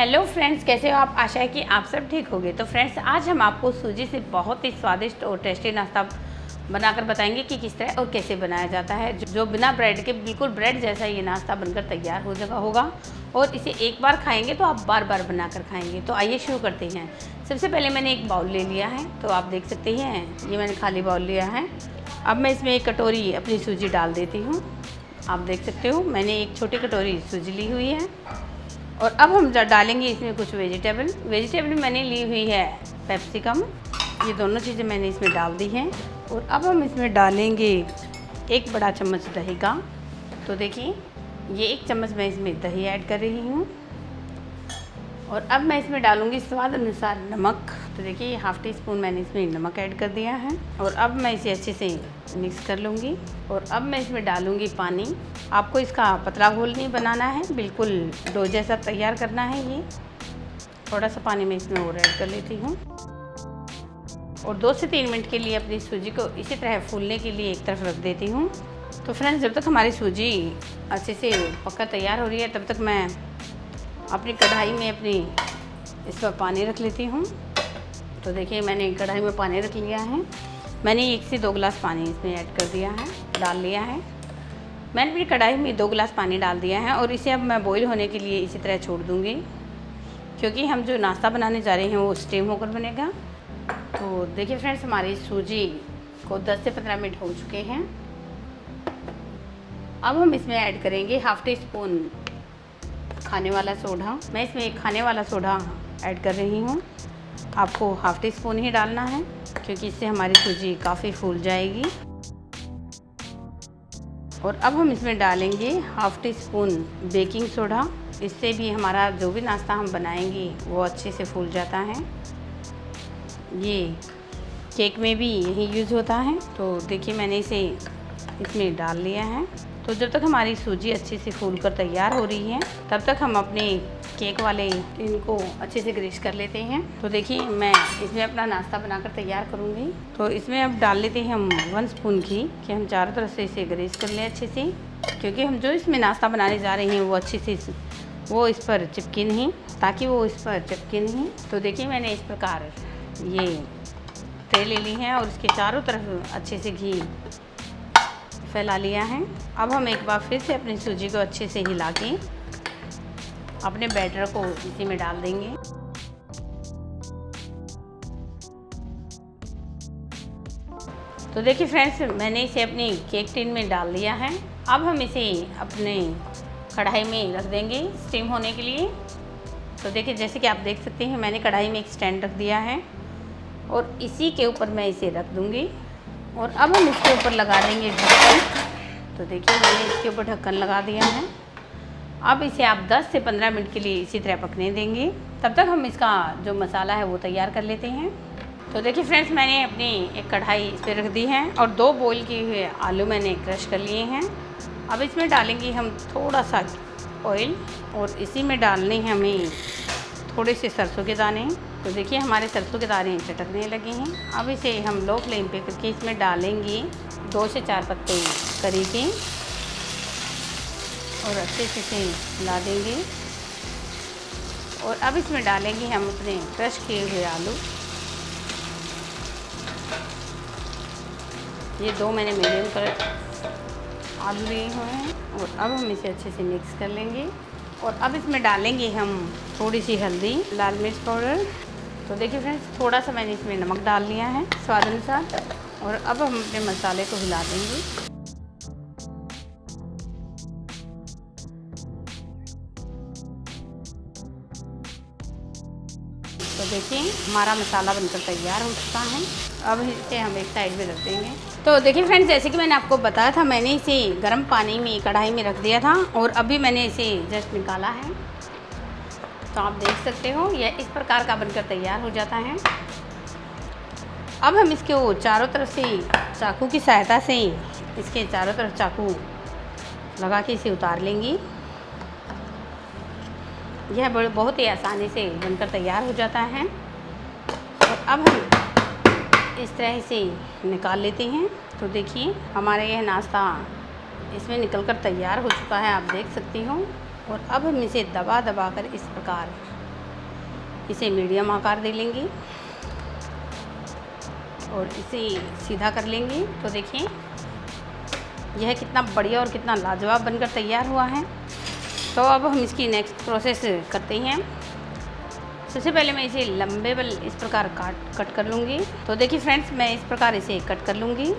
Hello friends, कैसे हो आप? आशा है कि आप सब ठीक होंगे। तो फ्रेंड्स, आज हम आपको सूजी से बहुत ही स्वादिष्ट और टेस्टी नाश्ता बनाकर बताएँगे कि किस तरह और कैसे बनाया जाता है। जो बिना ब्रेड के, बिल्कुल ब्रेड जैसा ये नाश्ता बनकर तैयार हो जगह होगा और इसे एक बार खाएँगे तो आप बार बार बनाकर खाएँगे। तो आइए शुरू करते हैं। सबसे पहले मैंने एक बाउल ले लिया है तो आप देख सकते हैं, ये मैंने खाली बाउल लिया है। अब मैं इसमें एक कटोरी अपनी सूजी डाल देती हूँ। आप देख सकते हो, मैंने एक छोटी कटोरी सूजी ली हुई है। और अब हम डालेंगे इसमें कुछ वेजिटेबल वेजिटेबल मैंने ली हुई है पेप्सिकम ये दोनों चीज़ें मैंने इसमें डाल दी हैं। और अब हम इसमें डालेंगे एक बड़ा चम्मच दही का। तो देखिए, ये एक चम्मच मैं इसमें दही ऐड कर रही हूँ। और अब मैं इसमें डालूँगी स्वाद अनुसार नमक। तो देखिए हाफ़ टी स्पून मैंने इसमें नमक ऐड कर दिया है और अब मैं इसे अच्छे से मिक्स कर लूँगी और अब मैं इसमें डालूँगी पानी। आपको इसका पतला घोल नहीं बनाना है, बिल्कुल डो जैसा तैयार करना है ये। थोड़ा सा पानी मैं इसमें और ऐड कर लेती हूँ। और दो से तीन मिनट के लिए अपनी सूजी को इसी तरह फूलने के लिए एक तरफ़ रख देती हूँ। तो फ्रेंड्स जब तक हमारी सूजी अच्छे से पक्का तैयार हो रही है, तब तक मैं अपनी कढ़ाई में अपनी इस पर पानी रख लेती हूँ। तो देखिए, मैंने कढ़ाई में पानी रख लिया है। मैंने एक से दो गिलास पानी इसमें ऐड कर दिया है, डाल लिया है। मैंने अपनी कढ़ाई में दो गिलास पानी डाल दिया है और इसे अब मैं बॉईल होने के लिए इसी तरह छोड़ दूँगी, क्योंकि हम जो नाश्ता बनाने जा रहे हैं वो स्टीम होकर बनेगा। तो देखिए फ्रेंड्स हमारी सूजी को 10 से 15 मिनट हो चुके हैं। अब हम इसमें ऐड करेंगे हाफ़ टी स्पून खाने वाला सोडा। मैं इसमें एक खाने वाला सोडा ऐड कर रही हूँ। आपको हाफ़ टी स्पून ही डालना है, क्योंकि इससे हमारी सूजी काफ़ी फूल जाएगी। और अब हम इसमें डालेंगे half teaspoon baking soda इससे भी हमारा जो भी नाश्ता हम बनाएँगे, वो अच्छे से फूल जाता है। ये केक में भी यही यूज़ होता है। तो देखिए मैंने इसे इसमें डाल लिया है। तो जब तक हमारी सूजी अच्छे से फूल कर तैयार हो रही है, तब तक हम अपने केक वाले इनको अच्छे से ग्रीस कर लेते हैं। तो देखिए, मैं इसमें अपना नाश्ता बनाकर तैयार करूँगी। तो इसमें अब डाल लेते हैं हम वन स्पून घी, कि हम चारों तरफ़ से इसे ग्रेस कर लें अच्छे से। क्योंकि हम जो इसमें नाश्ता बनाने जा रहे हैं, वो अच्छे से वो इस पर चिपके नहीं, ताकि वो इस पर चिपके नहीं। तो देखिए, मैंने इस प्रकार ये ट्रे ले ली है और इसके चारों तरफ़ अच्छे से घी फैला लिया है। अब हम एक बार फिर से अपनी सूजी को अच्छे से हिला के अपने बैटर को इसी में डाल देंगे। तो देखिए फ्रेंड्स, मैंने इसे अपनी केक टिन में डाल दिया है। अब हम इसे अपने कढ़ाई में रख देंगे स्टीम होने के लिए। तो देखिए, जैसे कि आप देख सकते हैं, मैंने कढ़ाई में एक स्टैंड रख दिया है और इसी के ऊपर मैं इसे रख दूँगी। और अब हम इसके ऊपर लगा देंगे ढक्कन। तो देखिए, मैंने इसके ऊपर ढक्कन लगा दिया है। अब इसे आप 10 से 15 मिनट के लिए इसी तरह पकने देंगे। तब तक हम इसका जो मसाला है वो तैयार कर लेते हैं। तो देखिए फ्रेंड्स, मैंने अपनी एक कढ़ाई इस पर रख दी है और दो बॉईल किए हुए आलू मैंने क्रश कर लिए हैं। अब इसमें डालेंगे हम थोड़ा सा ऑयल और इसी में डालने हैं हमें थोड़े से सरसों के दाने। तो देखिए हमारे सरसों के दाने चटकने लगे हैं। अब इसे हम लो फ्लेम पे करके इसमें डालेंगे दो से चार पत्ते करी के। और अच्छे से इसे हिला देंगे। और अब इसमें डालेंगे हम अपने क्रश किए हुए आलू। ये दो मैंने मीडियम कर आलू लिए हुए हैं और अब हम इसे अच्छे से मिक्स कर लेंगे। और अब इसमें डालेंगे हम थोड़ी सी हल्दी, लाल मिर्च पाउडर। तो देखिए फ्रेंड्स, थोड़ा सा मैंने इसमें नमक डाल लिया है स्वाद अनुसार। और अब हम अपने मसाले को हिला देंगे। तो देखिए, हमारा मसाला बनकर तैयार हो चुका है। अब इसे हम एक साइड में रख देंगे। तो देखिए फ्रेंड्स जैसे कि मैंने आपको बताया था, मैंने इसे गर्म पानी में, कढ़ाई में रख दिया था और अभी मैंने इसे जस्ट निकाला है। तो आप देख सकते हो, यह इस प्रकार का बनकर तैयार हो जाता है। अब हम इसके वो चारों तरफ़ से, चाकू की सहायता से इसके चारों तरफ़ चाकू लगा के इसे उतार लेंगी। यह बड़े, बहुत ही आसानी से बनकर तैयार हो जाता है। और अब हम इस तरह से निकाल लेते हैं। तो देखिए, हमारे यह नाश्ता इसमें निकल कर तैयार हो चुका है, आप देख सकती हो। और अब हम इसे दबा दबा कर इस प्रकार इसे मीडियम आकार दे लेंगे। और इसे सीधा कर लेंगे। तो देखिए, यह कितना बढ़िया और कितना लाजवाब बनकर तैयार हुआ है। तो अब हम इसकी नेक्स्ट प्रोसेस करते हैं। सबसे पहले मैं इसे लंबे बल इस प्रकार काट कट कर लूँगी। तो देखिए फ्रेंड्स मैं इस प्रकार इसे कट कर लूँगी।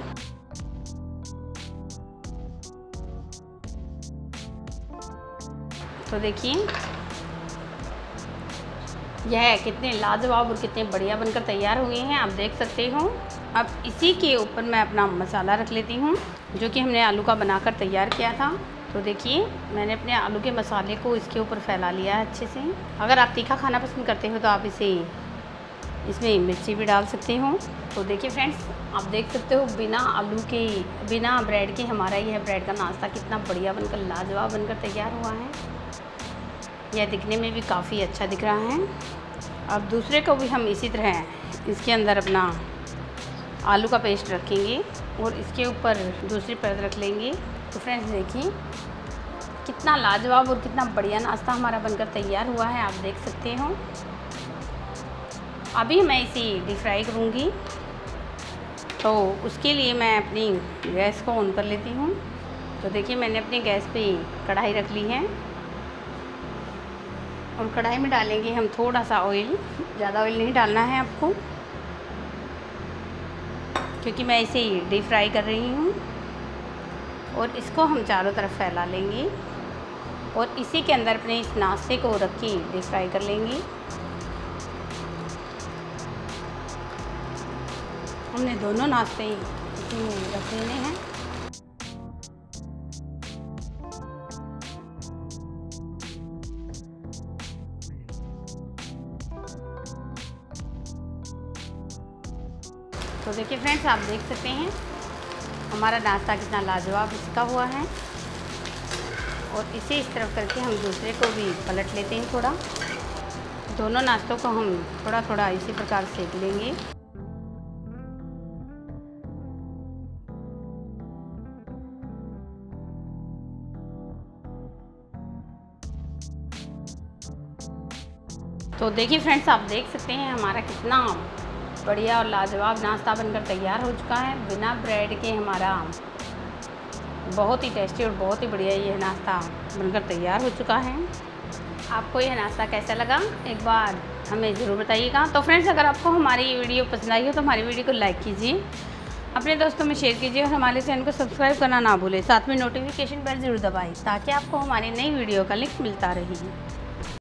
तो देखिए, यह कितने लाजवाब और कितने बढ़िया बनकर तैयार हुए हैं, आप देख सकते हो। अब इसी के ऊपर मैं अपना मसाला रख लेती हूँ, जो कि हमने आलू का बनाकर तैयार किया था। तो देखिए, मैंने अपने आलू के मसाले को इसके ऊपर फैला लिया है अच्छे से। अगर आप तीखा खाना पसंद करते हो तो आप इसे इसमें मिर्ची भी डाल सकते हो। तो देखिए फ्रेंड्स, आप देख सकते हो बिना आलू के, बिना ब्रेड के हमारा यह ब्रेड का नाश्ता कितना बढ़िया बनकर, लाजवाब बनकर तैयार हुआ है। यह दिखने में भी काफ़ी अच्छा दिख रहा है। अब दूसरे को भी हम इसी तरह इसके अंदर अपना आलू का पेस्ट रखेंगे और इसके ऊपर दूसरी परत रख लेंगे। तो फ्रेंड्स देखिए, कितना लाजवाब और कितना बढ़िया नाश्ता हमारा बनकर तैयार हुआ है, आप देख सकते हो। अभी मैं इसे डीप फ्राई करूँगी। तो उसके लिए मैं अपनी गैस को ऑन कर लेती हूँ। तो देखिए, मैंने अपनी गैस पे कढ़ाई रख ली है। और कढ़ाई में डालेंगे हम थोड़ा सा ऑयल ज़्यादा ऑयल नहीं डालना है आपको, क्योंकि मैं इसे डीप फ्राई कर रही हूँ। और इसको हम चारों तरफ़ फैला लेंगे और इसी के अंदर अपने इस नाश्ते को रख के डीप फ्राई कर लेंगे। हमने दोनों नाश्ते इसी में रख लेने हैं। तो देखिए फ्रेंड्स, आप देख सकते हैं हमारा नाश्ता कितना लाजवाब इसका हुआ है। और इसे इस तरफ़ करके हम दूसरे को भी पलट लेते हैं थोड़ा। दोनों नाश्तों को हम थोड़ा थोड़ा इसी प्रकार सेक लेंगे। तो देखिए फ्रेंड्स, आप देख सकते हैं हमारा कितना बढ़िया और लाजवाब नाश्ता बनकर तैयार हो चुका है। बिना ब्रेड के हमारा बहुत ही टेस्टी और बहुत ही बढ़िया ये नाश्ता बनकर तैयार हो चुका है। आपको यह नाश्ता कैसा लगा? एक बार हमें ज़रूर बताइएगा। तो फ्रेंड्स अगर आपको हमारी ये वीडियो पसंद आई हो तो हमारी वीडियो को लाइक कीजिए। अपने दोस्तों में शेयर कीजिए और हमारे चैनल को सब्सक्राइब करना ना भूलें। साथ में नोटिफिकेशन बेल ज़रूर दबाएँ, ताकि आपको हमारी नई वीडियो का लिंक मिलता रहे।